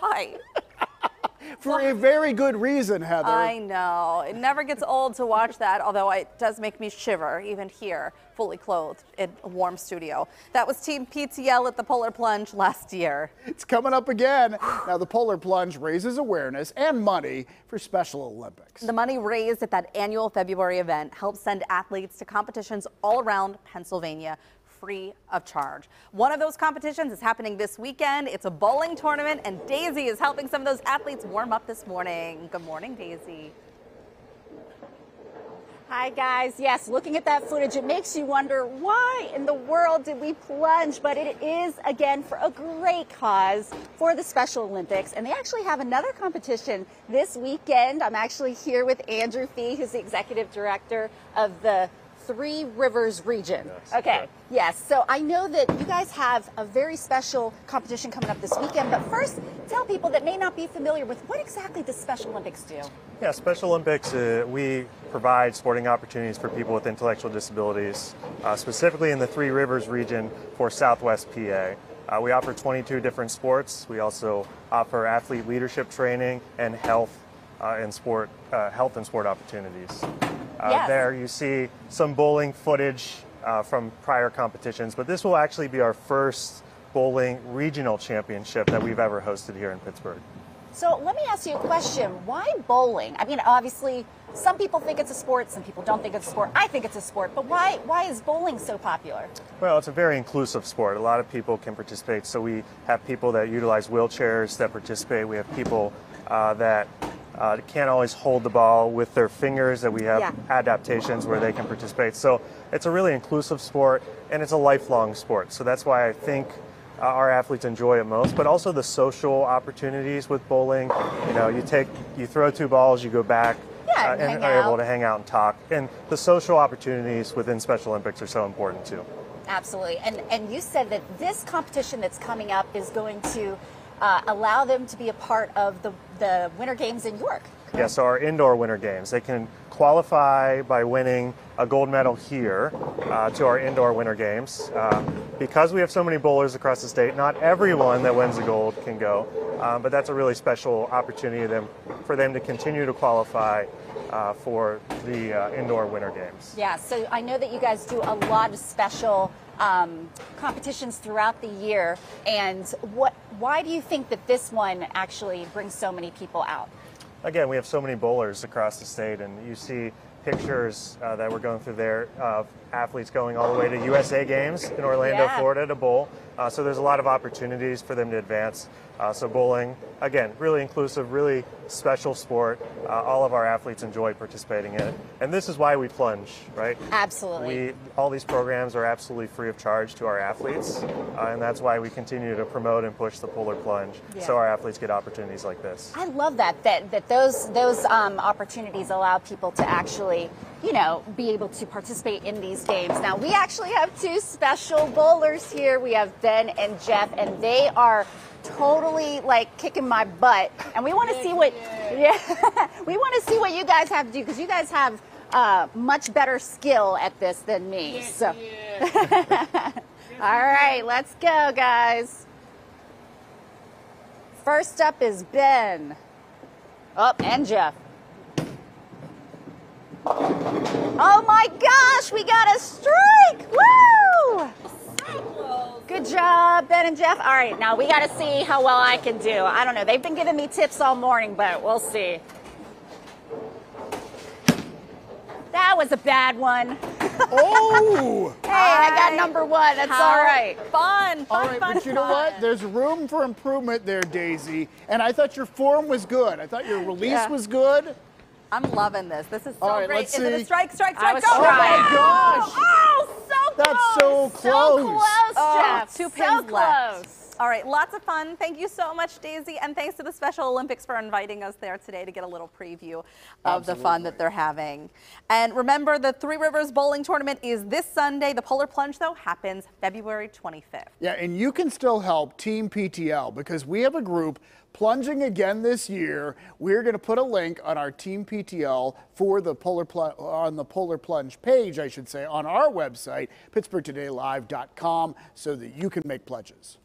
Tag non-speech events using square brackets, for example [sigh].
Why? [laughs] For a very good reason, Heather. I know. It never gets old to watch that, although it does make me shiver, even here, fully clothed in a warm studio. That was Team PTL at the Polar Plunge last year. It's coming up again. Now, the Polar Plunge raises awareness and money for Special Olympics. The money raised at that annual February event helps send athletes to competitions all around Pennsylvania free of charge. One of those competitions is happening this weekend. It's a bowling tournament, and Daisy is helping some of those athletes warm up this morning. Good morning, Daisy. Hi guys, yes, looking at that footage, it makes you wonder why in the world did we plunge? But it is, again, for a great cause for the Special Olympics. And they actually have another competition this weekend. I'm actually here with Andrew Fee, who's the executive director of the Three Rivers region. Yes, okay. correct. Yes. So I know that you guys have a very special competition coming up this weekend. But first, tell people that may not be familiar with what exactly the Special Olympics do. Yeah, Special Olympics, uh, we provide sporting opportunities for people with intellectual disabilities, uh, specifically in the Three Rivers region for Southwest PA. Uh, we offer 22 different sports. We also offer athlete leadership training and health uh, and sport, uh, health and sport opportunities. Uh, Yes. There you see some bowling footage uh, from prior competitions, but this will actually be our first bowling regional championship that we've ever hosted here in Pittsburgh. So let me ask you a question. Why bowling? I mean, obviously, some people think it's a sport, some people don't think it's a sport. I think it's a sport, but why why is bowling so popular? Well, it's a very inclusive sport. A lot of people can participate. So we have people that utilize wheelchairs that participate. We have people uh, that uh, can't always hold the ball with their fingers. That we have Yeah. adaptations where they can participate. So it's a really inclusive sport, and it's a lifelong sport. So that's why I think. Uh, our athletes enjoy it most, but also the social opportunities with bowling. You know, you take, you throw two balls, you go back, Yeah, uh, and and hang are able to hang out and talk. And the social opportunities within Special Olympics are so important too. Absolutely. And and you said that this competition that's coming up is going to uh, allow them to be a part of the the Winter Games in York. Yeah, so our indoor winter games, they can qualify by winning a gold medal here uh, to our indoor winter games. Uh, because we have so many bowlers across the state, not everyone that wins the gold can go, um, but that's a really special opportunity them, for them to continue to qualify uh, for the uh, indoor winter games. Yeah. So I know that you guys do a lot of special um, competitions throughout the year. And what? Why do you think that this one actually brings so many people out? Again, we have so many bowlers across the state, and you see pictures uh, that we're going through there of athletes going all the way to USA Games in Orlando, Yeah. Florida to bowl. Uh, so there's a lot of opportunities for them to advance. Uh, so bowling, again, really inclusive, really special sport. Uh, all of our athletes enjoy participating in it, and this is why we plunge, right? Absolutely. We all these programs are absolutely free of charge to our athletes, uh, and that's why we continue to promote and push the Polar Plunge, Yeah. so our athletes get opportunities like this. I love that that that those those um, opportunities allow people to actually, you know, be able to participate in these games. Now we actually have two special bowlers here. We have Ben and Jeff, and they are totally like kicking my butt. And we want to see what, [laughs] yeah, we want to see what you guys have to do because you guys have uh, much better skill at this than me. So, [laughs] all right, let's go, guys. First up is Ben. Oh, and Jeff. Oh my gosh, we got a strike! Woo! Good job, Ben and Jeff. All right, now we got to see how well I can do. I don't know. They've been giving me tips all morning, but we'll see. That was a bad one. [laughs] Oh! Hey, I got number one. That's all right. Fun, fun, All right, fun, but you know what? There's room for improvement there, Daisy. And I thought your form was good. I thought your release Yeah. was good. I'm loving this. This is so All right, great. let's Is it a strike, strike, I strike? was go, go, trying. Oh my gosh. Oh, so That's close. so So close. close, Oh, Jeff. two so pins close. All right, lots of fun. Thank you so much, Daisy, and thanks to the Special Olympics for inviting us there today to get a little preview of the fun that they're having. And remember, the Three Rivers Bowling Tournament is this Sunday. The Polar Plunge, though, happens February 25th. Yeah, and you can still help Team PTL because we have a group plunging again this year. We're going to put a link on our Team PTL for the Polar on the Polar Plunge page, I should say, on our website, pittsburghtodaylive.com, so that you can make pledges.